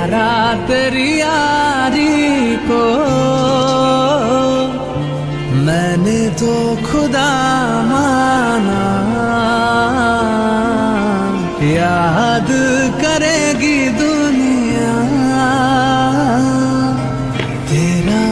सारा तेरी यारी को मैंने तो खुदा माना। याद करेगी दुनिया। तेरा